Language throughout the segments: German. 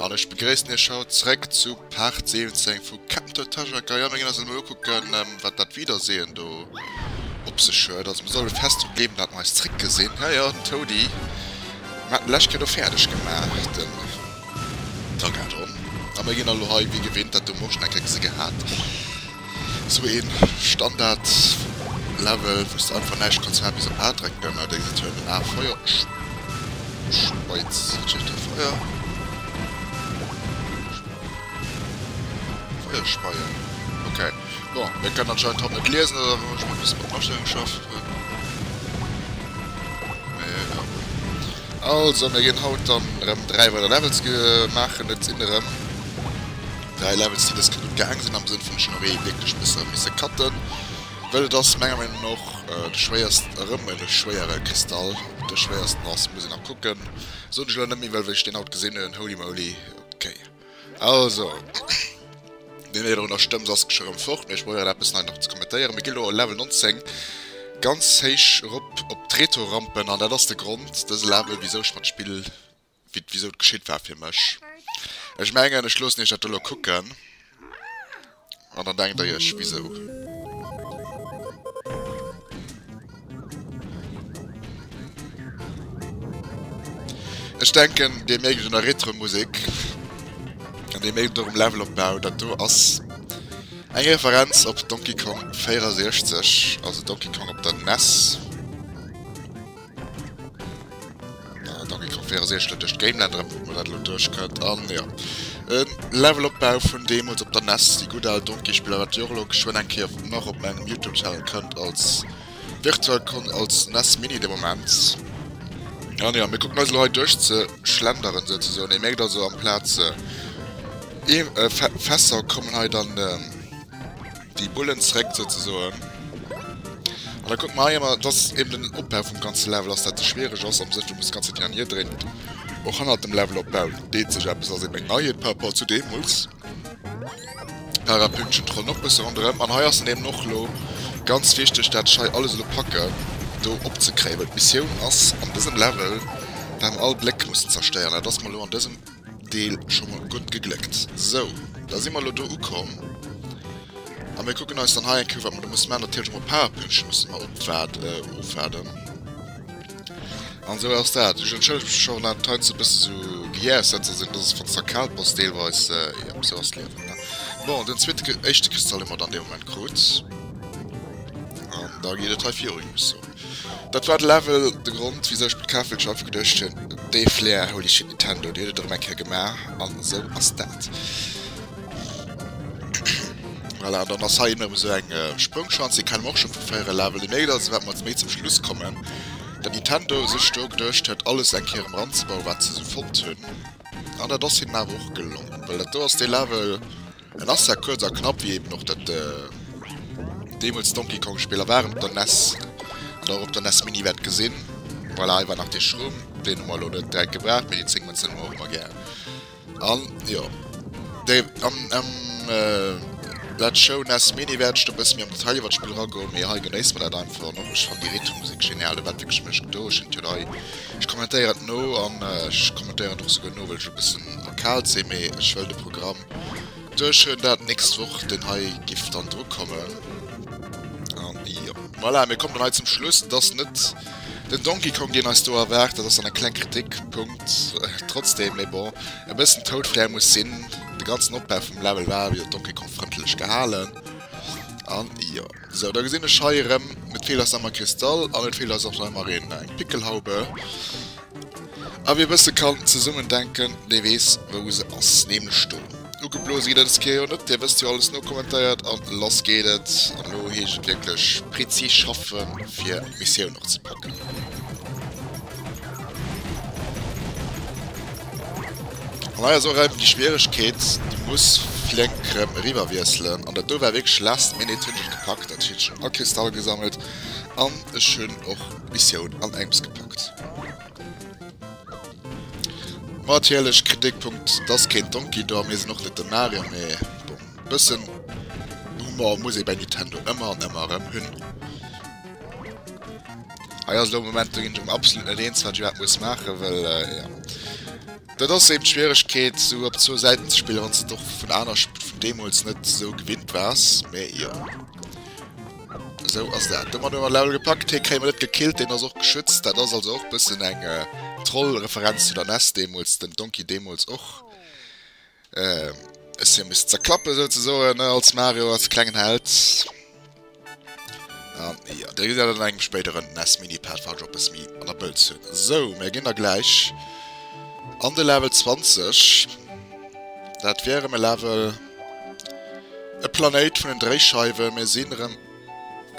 Alles begrüßen ihr schaut zurück zu Part 17 von Captain Tasha Gaya wir gehen also mal gucken ähm, was das wiedersehen du ob sie schön also man soll fest geben hat man Trick gesehen ja ja Todi hat Lashke doch fertig gemacht ähm, um aber gehen alle heute wie gewinnt hat du Kekse gehabt so ein Standard Level ist einfach nicht Konzert wie so Patrick dann hat diese Töne nach Feuer Schweiz Feuer Feuer speiern. Okay. So, wir können anscheinend auch nicht lesen oder ich mal ein bisschen Aufstellung schafft also wir gehen haut dann ähm, drei weitere Levels machen jetzt innere drei Levels die das gut gegangen sind am Sinn von schon wirklich bisschen bisschen Karten weil das Menge noch äh, schwerst äh, schwere Kristall der schwersten aus muss nach gucken. So weil wir stehen haut gesehen holy moly. Okay. Also den der stimme das geschrieben fort ich wollte bis noch zu kommentieren. Kilo level 19 ganz heich op op Tretorampen an. Der das der Grund das level wieso ich spiel wie wieso geschieht war für mich. Ich meine eine schluss nicht gucken. Und dann denkt er wieso. Ich denken de mé der Retromusik an de eben darum Level opbau dat du ass eng Referenz op Donkey Kong 460 also Donkey Kong op der NES Donkey Kong 46 Gameländer wo durch könnt an ja. Level opbau vun dem und op der NES die gute Donkey Spielrolog schon en Ki noch op meinem YouTube Channel könnt als virtuell kon als NES Mini de moment. Ja, ja, mir gucken Leute durch ze schlenderen so. Ne merkt am Platze. Äh, äh, Fässer kommen halt dann ähm, die Bullenreck sozusagen. Und da guck mal immer das eben den Upbau vom ganzen Level aus der schwere Chance am Sicht um das ganze Jahr hier drin. Auch an dem Level opbau De sich etwas aus dem neue Papa zu dem muss. Parapünschen Tro noch bis anderem an heuers neben noch lo ganz wichtig Stadt schei alles so packe do opzekräbelt Mission ass an diesem Level beim all Black muss zerstellen das mal an diesem Deal schon mal gut geglückt. So da si immer do kommen wir gucken uns dann Küfer du muss man natürlich ein paar Pünschen muss man opferden an so aus dat schon an te so bist so sind das von Zakalpostel was äh, so bon den zweite echte Kristall immer dann dem moment kurz da geht drei vier so Dat war Level de Grund wie sech Kaffelschaft gedchten. De Flair hol ich Nintendo Di der Mecke gemer an se as dat. Well an der Sa so eng Sprungchan sie kann auch schon verre Level mé wat mans mé zum Schluss kommen. Der Nintendo se sto gedcht hat alles eng hier im Ranzbau wat ze sofort hunn. An der das hin na hoch gelungen, Well dat dos de Level en ass ja kurzer knapp wie eben noch dat äh, Demos Donkey Kong Spieler waren der Ness ob der das mini wert gesinn weil er war nach der schrum den mal oder der gebracht. Mit die an ja. De, am, am äh, show nas miniwert du bist mir am Teil wat spiel mir genes man einfach noch. Ich fand die Ritmusik geniale wat geschmcht durch ich kommentiert no an äh, ich kommentiere doch sogar no weil bis kal se schwelde Programm durch dat nächste woch den hai gift an druck kommen voilà, mir kommt halt zum Schluss das net den Donkey Kong den als du erwerk das eine kleine Kritikpunkt. Äh, trotzdem lieber ein bisschen todfrei muss sinn die ganzen Op vom Level war wie Donkey Kong freundlich gehalen. An ihr so der gesehene Scheirem mit Fehler einmal Kristall alle Fehler auf marine ein Pickelhaube. Aber wir bist kann zu summen denken DWs wo sie aus neben Stunden geblos der wirst du alles nur kommentiert an los gehtt wirklich präzis schaffen für mission noch zu packen. So die schwierigkeit die muss flenkrem river wirselen an der dower weg schlast gepackt kristall gesammelt. An schön auch mission an ems gepackt materiellech Kritikpunkt das kind Donkey do mir noch lit Mario mé bisssen Humor muss bei Nintendo immer immer am hunn Eiers do moment gin dem absolut erlehns wat muss mache well äh, ja. Dat das eben Schwierigkeet so op zu Seitenspieler uns doch von einer von Demos net so gewinnt wars mé ihr. Ja so as dat immer immer Level gepackt hey, krämer net gekillt den er auch geschützt. Dat das also auch bis eng äh, trollreferenz zu der nas demos den donkey demos och ähm, es hier miss zerklappe so ne, als mario als klengen hals Um, ja, der ja dann engem späteren NES Minipad war Job mi an der Bild hunn. So mé ginnner gleich an de Level 20 Dat wäre me Level E Planet vun den Dréchscheiwe mé sinnrem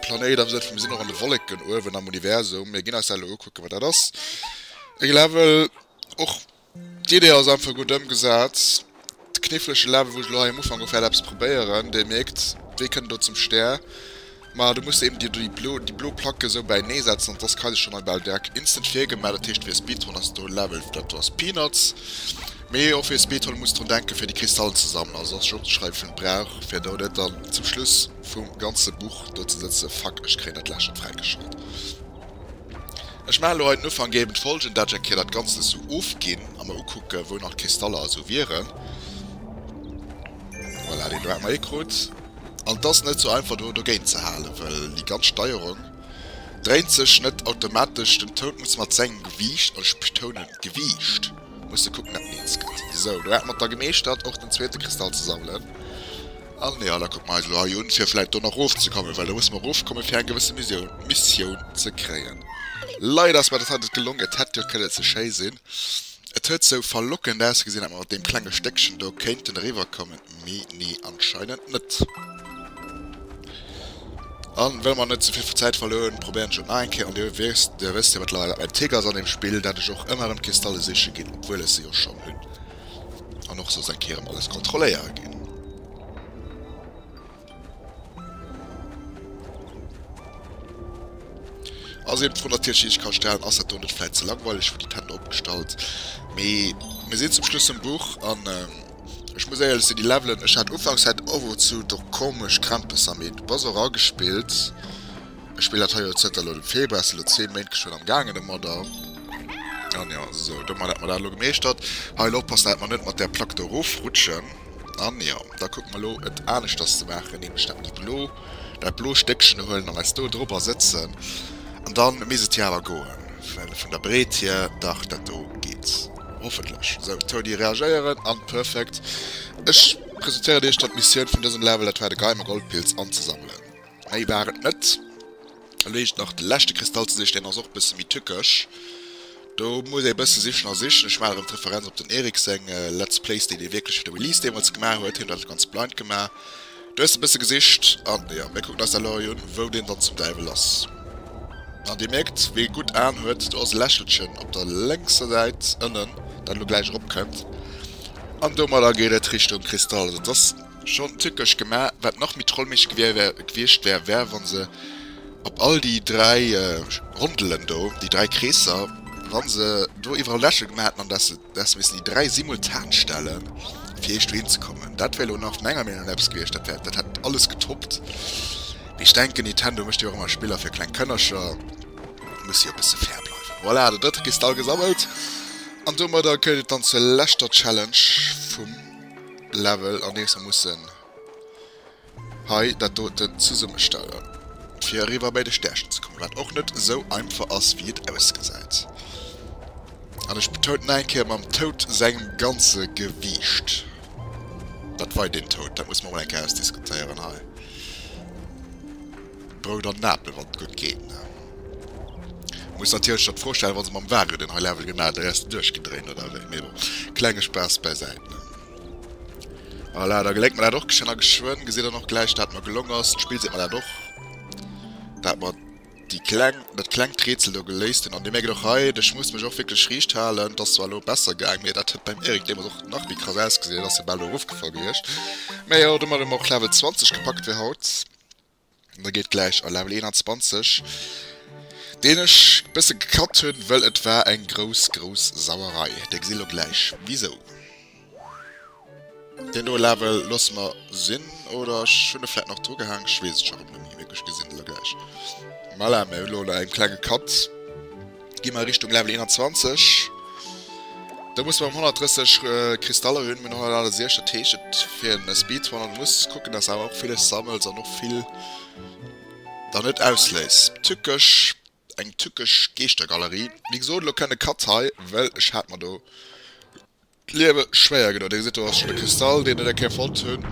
planet am vom sinn an de wolken wenn am universum. Mir gehen gucken wat das ich level och idee aus einfach gut gesagt knifflische level wo ich muss ungefähr probieren der merkt wie können du zum ster. Ma du musst eben dir die Blu die Blue Placke so bei nee setzen und das kann ich schon mal der instant vier gemeldet für Speed hast du Level du hast Peanuts mehr auf Speed musst du denken für die Kristallen zusammen. Also das Schutzschreiben brauch für dann zum Schluss vom ganze Buch dort zu sitzen fuck ich kriege Lasche freigeschaltet. Ich meine heute nur vergeben folgen dat das ganze so aufgehen aber gucke wo nach Kristalle also wären. Voilà, den kurz. An das net so einfach du gehen zu halen weil die ganz Steuerung dreht sich nicht automatisch. Den Tod muss man zeigen gewicht und betonen gewicht musste gucken so du hat man da gemäht hat auch den zweite Kristall zu sammeln. An ja da guck mal so, ja, für vielleicht noch hoch zu kommen weil du muss man hochkommen für eine gewisse Mission Mission zu kreen leider das war das hat gelungen hat zu sehen Et huet so verlocken ders gesinn am dem klenge Steckchen do kenint den River kommen. Mi nie anscheinend net. An wenn man net zuvi so Zeit verloren probieren schon einke an der wirst der wisst mit leider ein Tiger an dem Spiel dat ich auch immer im Kristalle sich gehen obwohl es sie schon hin. An noch so sein Kehren alles kontrollier gehen. Also von der Tier ich kann stellen as vielleicht zu langweilig für die Tante abgestalt. Mir sehen zum Schluss im Buch an ähm, ich muss ehrlich die level es hat umfangszeit over zu doch komisch krampe damit was gespielt. Spiel februar 10 schon am gange dem modder ja, ja, so statt pass man nicht mal der plaktorruf rutschen an ja da guck mal et anisch das zu machen stand die blo der blo steckchen holen als du drüber sitzen. Und dann mis go. Von der bret hier dachte du geht's hoffentlich. So, die reagieren an perfekt ich präsentiere die statt mission von diesem level der zweite geheimer goldpilz anzusammeln. Hey, waren net ich noch die letzte kristall zu sich den auch bis wie tückisch. Du muss beste sich nach sich ich war referenz auf den erik äh, let's play die die wirklich release dem gemacht heute das ganz blind gemacht. Du hast bisschen gesicht. An ja gucken das der wo den dann zum Devil lassen an die merkt wie gut anhört du aus lächelchen op der längste seit innen dann du gleich rumkönnt an dummer da geht der Richtung kristall. Also das schon tückisch gemerk wird noch mit troll mich gewehr gewichtcht wer wer wann sie ob all die drei äh, rundeln do, die drei kräser wann sie du ihre läche gemerkt an dass das wissen die drei simultan stellen vier stehen zu kommen dat will noch länger mehr apps gewicht das hat alles getoppt ich denke Nintendo möchte auch immer Spieler für klein Könnerscher. Muss hier bisschen fair bleiben. Voilà, der dritte ist all gesammelt und du da könnte dann zur letzter Challenge vom Level an nächsten muss der tote zusammen steuern für River bei der Stärchen zu kommen. Hat auch nicht so einfach aus wie es gesagt. Und ich betonten einkehr am Tod sein ganze gewicht. Das war den Tod da muss man ein diskutieren hi. Bruder Napel wat gut gehen muss natürlich schon vorstellen was man wäre den Level genau der erst durchgedreht oder kleine Spaß bei sein leider gelegt man doch schon geschwören gesehen er noch gleich hat man gelungen aus spielt sich man doch. Da man die klang das klangrätsel gelesen an dem doch hey, das muss mich auch wirklich schriechthalen das war besser gegangen mir hat beim Erik dem doch noch wie krass gesehen dass der ball aufgefolgt ist. Ja, oder man auch level 20 gepackt wie haut da geht gleich an level 21 dänisch bis gekat hun well etwa ein groß groß sauerei. Der xilo gleich. Wieso? Den nur level los mal sinn oder schöne vielleicht noch zugehangen? Schwer schon wirklich gesinn gleich. Mal ein kleine kat geh mal richtung level 21 da muss man 130 äh, Kristalle erhöhen mit einer sehr strategisch für ein Speed man muss gucken dass er auch vieles sammelt noch viel da nicht auslässt. Tückisch eng tückisch Gestergalerie. Wie gesagt, lo keine Kartei, weil ich hat man do lewe schwer genau. Der sieht du hast schon den Kristall, den der Käfer tönt.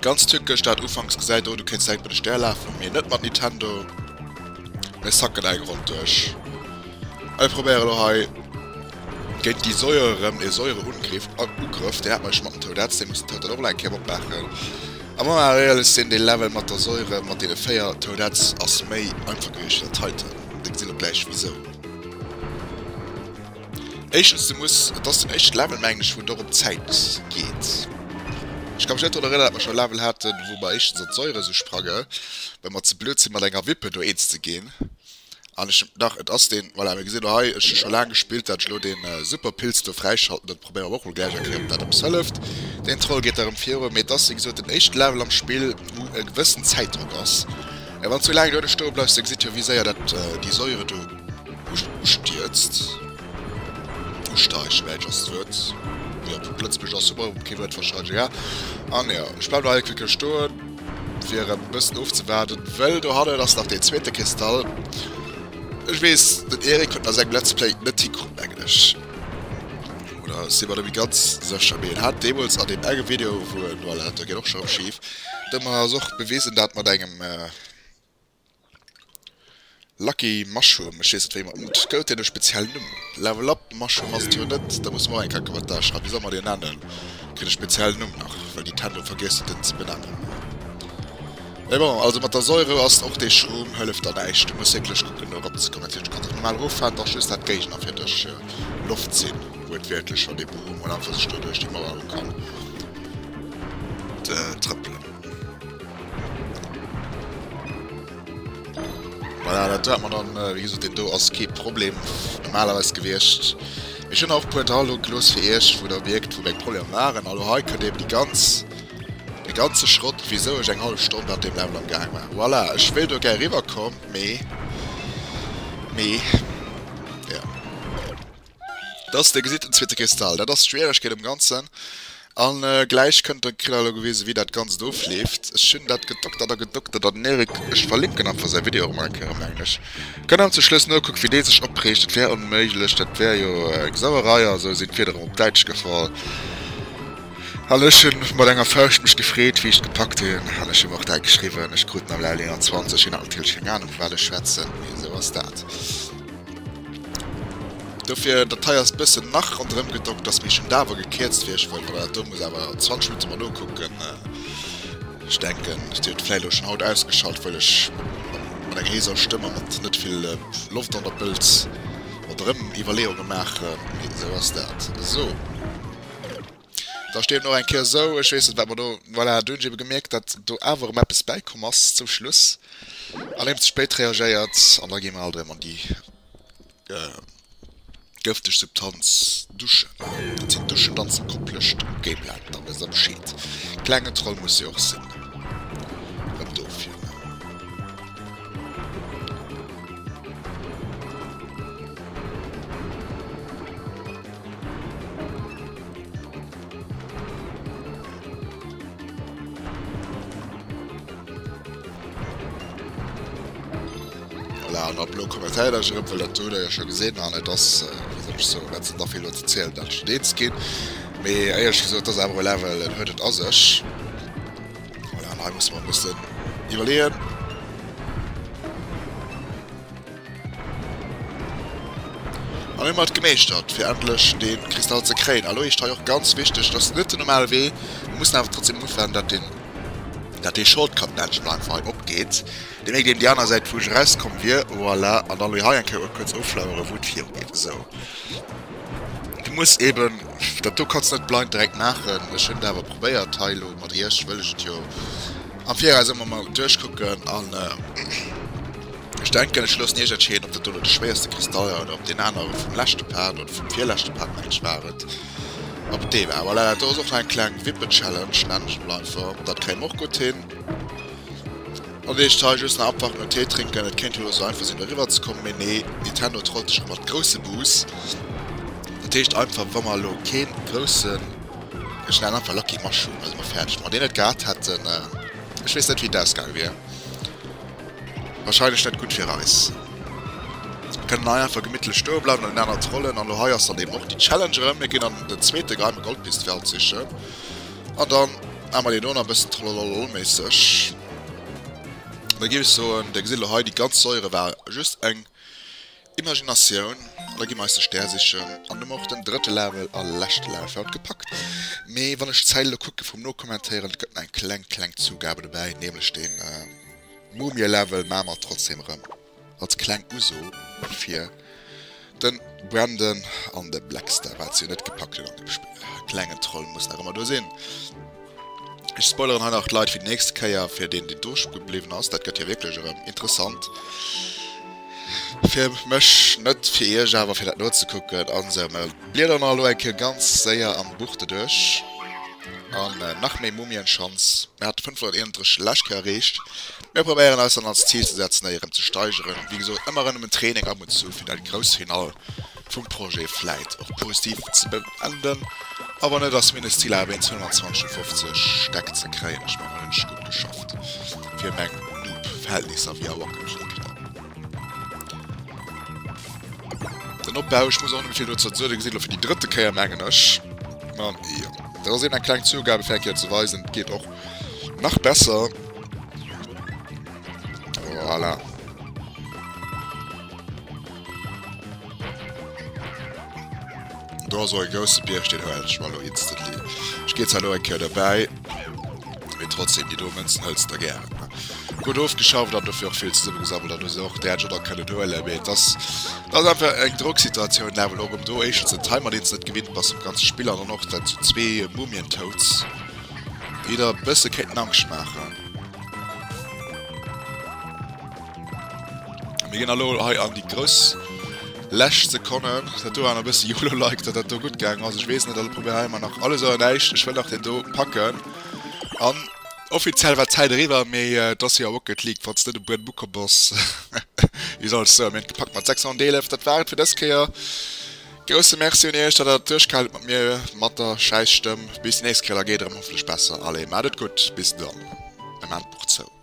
Ganz tückisch, der hat anfangs gesagt, oh, du kannst direkt bei der Stelle laufen. Mir nicht mal Nintendo. Wir sacken einen Grund durch. Ich probiere noch ein. Geht die Säure, die Säure Ungriff, Ungriff, der hat mal schmacken, der hat es dem müssen, der hat auch einen Käfer machen. Am real sinn de Level mat der Säure mat de Féier Toilettz ass méi einfachgechen Teite. Di sinn bläich wie so. Echtens du muss dats den echt Levelmensch vun dorop Zeit geht. Ich kam net oder schon Level hätten, wo bei echt Säure so sprage, wenn man ze blödsinn mat enger Wippe do eens ze gehen. Nach aus den weil er gesehen hey, schon lange gespielt hat schlo den äh, superpilz du freischalten das probieren auch gleich erklärt den troll geht darum vier mit das so den echt level am spiel wo gewissen zeitdruck aus er war zu lange sto bleibst ja wie sehr dat äh, die säure du stürzt wird. Ja, plötzlich super okay, ja. An ja ich bleib sto wäre bisschen aufzuwerten weil du hatte das nach den zweite kristall und Ich weiß, dass Erik hat sein Let's Play nicht englisch. Oder sie war wie ganz sicher. Er hat damals an dem eigenen Video, wo er, weil er geht auch schon schief, dann mal so bewiesen, dass man einem äh, Lucky Mushroom, ich weiß nicht, wie man, und gehört dir eine spezielle Nummer. Level Up Mushroom hast du nicht, da muss man einen Kommentar schreiben. Wie soll man den nennen? Keine spezielle Nummer noch, weil die Tante vergisst, den zu benennen. Bon, also mat der säure ass auch de Schrum hëlleft der neicht du muss klech gucken op ze kommentiert kann mal ruf hat der schüss dat Geich nach fir dech Luft sinn woet wirklich schon de Boom oder stu durch die Mauer kann. Trippel voilà, dat man dann äh, wie den do ass ke problem. Normalerweise gewircht ich schon auch Portal los fircht wo der wirkt wo problem waren. Also he könnt die ganz die ganze Schrott. Wieso ich eng halbe Stunde dem Level am gang? War voilà, ich will du ger river kommen me me ja. Das der gesit zweite Kristall da das schwer geht im ganzen. An äh, gleich könnte klar gewesen wie dat ganz doof es schön dat gedokter der gedokter dat Erik ich verlinken an sein Video englisch. Können zu schluss nur guck wie de sich oprecht wer unmöglich dat wer jo äh, sauerei also sind wieder um deutsch gefallen Hallchen mat enger fcht michch gefréet wie ich gepackt hun Hallche macht da geschriwen ich gut am an 20 Tilchen an weil schwätzen wie se was dat. Dufir Datiers bisssen nach anm gedockt, dats mich schon dawer gekerzt wiech wollt oder du muss awer 20 mal no gucken äh, denken Fleisch haut ausgeschaut ich eng heser stimme mat net viel äh, Luft an der Bild oder Iwerleung gemacht äh, wie was dat. So da steht noch ein Ker so ich weiß nicht, man du, weil er dünn gemerkt dat du aber Map bis beikommmmerst zum Schluss. Allem spät reagiert an der gehen mal man die äh, gifte Substanz duschen. Duschen dann komplett Gameplan dann besser kleine Troll muss sie auch sinn. Blo Kommentar ja schon gesehen an das äh, so, da viel erzählt stets geht das level hört as muss man bisschen evaluieren hat gemächt hat für endlich den kristall zu kreen hallo ich auch ganz wichtig das nicht normal weh muss einfach trotzdem umfern den dat de Shortcutplan frei opgeht. Dem ik dem Diner seit vu rest kom wir voilà, an dann Haienke kurz offlauere Wut hier geht so. Du musst eben dat du kannst net blind direkt nachren schön dawer probéier Teil mat schwëllegent Jo. Am Fi immer mal durchgucken an äh, denke Schluss neschäden, ob der du de schwerste Kristall oder op den anderen vom lachte Part oder vom vierlachte Partner geschwaret. Op de aber er ein klein wippe challenge vor dat kein auch gut hin und ich teile einfach nur tee trinken kennt so einfach in der river zu kommen nee nintendo trotz schon mal große bus Techt einfach wann mal lo kein großen schnell einfach lucky mach also man fertig. Man den gar hat äh, ich weiß nicht wie das gang wäre wahrscheinlich nicht gut für Reis können naja vergemittel stör bleiben in einer trollen an Ohioas dann dem noch die Challenger wir gehen an den zweite geheime Goldpist fährt sich und dann einmal den Donner bisschen trollmäßig da gibt es so in der Gesille heute die ganz säure war just eng Imagination. Oder die meiste ster sich an dem auch den dritte Level erlächte Level gepackt. Me wann ich Zeile gucke vom nur kommentieren ein klein klein Zugabe dabei nämlich stehen äh, Mumie Level mama trotzdem rum als klein Uso fir den Brandon an de Blackster wat ze net gepackt an klengen Troll muss immer do sinn. Ich spoilere han auch Leiit wie nächst Käier fir den den durchgebblieben ass, dat gëtt ja wirklich interessant. Fir mech net fir Jawer fir dat not zu kucken an se Blider an Loke ganz séier am Buchte duch an äh, nach méi Mumienchans hat 500 Lächke recht. Wir probieren als an als Ziel zu setzen ihrem zu steigeren wie so immer in einem Training ab und zu für ein groß final vom Projekt vielleicht auch positiv zu beenden aber nicht das Mindestziel 250 steckt zu kriegen. Ich meine, gut geschafft. Für Mengen Verhältnis auf ihr den opbau ich muss für die dritte Kämengen da sehen ein klein Zugabeverkehr zu weisen. Geht auch noch besser. Voilà. da so go Bier steht ich geht dabei. Mit trotzdem die Domenzen hölz da gerne gut aufgeschafft hat dafür viel zu gesammelt hat auch der oder keine Duelle erwähnt das das einfach eng Drucksituation level um du sind Timer nicht gewinnt was im ganzen Spieler noch dazu zwei Mumien toads wieder beste Ketten anmachen an die Größe lächt ze kommen. Dat du an bis Jolo like dat du gut gang also ich wesen dat probieren man nach alles so neicht ich will nach den do packen. An offiziell war Zeit River méi dats ja Rocket liegt wat du Bre Bookerboss wie soll gepackt mat 6 Dele dat war fir deskeier Grosse Merctionär dat der Tischkal mat mir Matter scheißstimm bis nächstkeller geht hoffentlich besser alle madet gut bis dann. Ein Antwort zo. So.